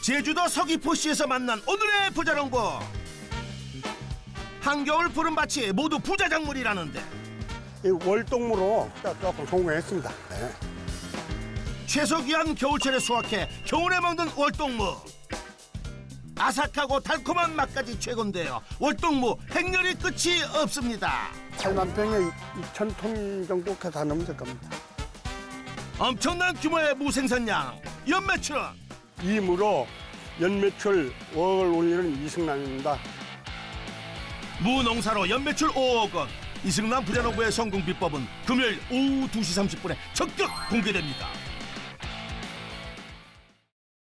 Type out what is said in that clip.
제주도 서귀포시에서 만난 오늘의 부자농부 한겨울 푸른 밭이 모두 부자 작물이라는데 이 월동무로 조금 성공했습니다. 네. 최소 귀한 겨울철에 수확해 겨울에 먹는 월동무 아삭하고 달콤한 맛까지 최고인데요 월동무 행렬이 끝이 없습니다 8만 병에 2천 톤 정도 다 넘을 겁니다. 엄청난 규모의 무생산량 연매출은 이 무로 연매출 5억을 올리는 이승남입니다. 무농사로 연매출 5억 원 이승남 부자농부의 성공 비법은 금요일 오후 2시 30분에 적극 공개됩니다